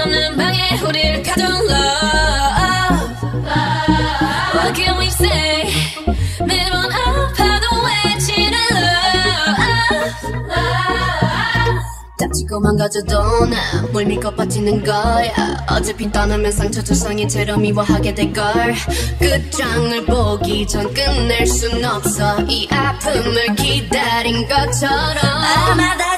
없는 방에 우릴 가둔 love What can we say? 매번 아파도 외치는 love 다치고 망가져도 나뭘 믿고 버티는 거야. 어차피 떠나면 상처 조성이 채로 미워하게 될걸. 끝장을 보기 전 끝낼 순 없어. 이 아픔을 기다린 것처럼. 아마 다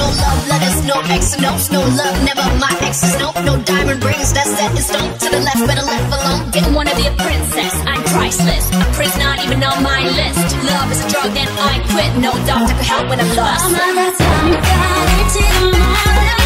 no love letters, no X, no, no love, never my ex, no, no diamond rings, that's set in stone. To the left, better left alone. Didn't wanna be a princess, I'm priceless. A prince not even on my list. Love is a drug and I quit. No doctor could help when I'm lost. Mama, that's how you got it, on